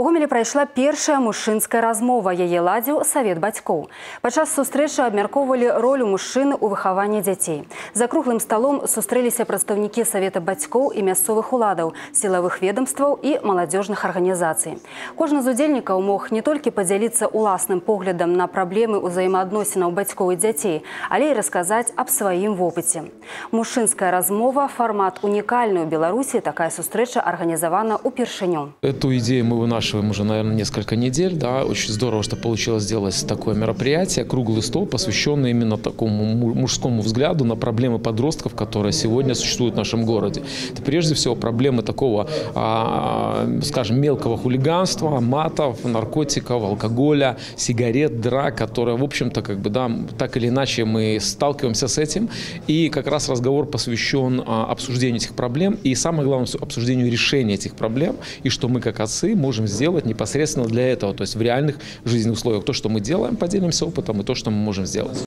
У гомелі прайшла першая мужчынская размова яе ладзіў савет бацькоў. Падчас сустрэчы абмяркоўвалі ролю мужчыны ў выхаванні дзяцей. За круглым сталом сустрэліся прадстаўнікі савета бацькоў і мясцовых уладаў, сілавых ведомстваў і маладзёжных арганізацый. Кожны з удзельнікаў мог не толькі падзяліцца ўласным поглядам на праблемы ўзаемаадносінаў бацькоў і дзяцей, але і расказаць аб сваім вопыце. Мужчынская размова фармат унікальны ў Беларусі такая сустрэча арганізавана ўпершыню. Эту идею мы вынашиваем уже, наверное, несколько недель. Да. Очень здорово, что получилось сделать такое мероприятие, круглый стол, посвященный именно такому му- мужскому взгляду на проблемы подростков, которые сегодня существуют в нашем городе. Это прежде всего проблемы такого, а, скажем, мелкого хулиганства, матов, наркотиков, алкоголя, сигарет, драк, которые, в общем-то, как бы, да, так или иначе мы сталкиваемся с этим. И как раз разговор посвящен а, обсуждению этих проблем и, самое главное, обсуждению решения этих проблем, и что мы, как отцы, можем сделать непосредственно для этого, то есть в реальных жизненных условиях. То, что мы делаем, поделимся опытом, и то, что мы можем сделать.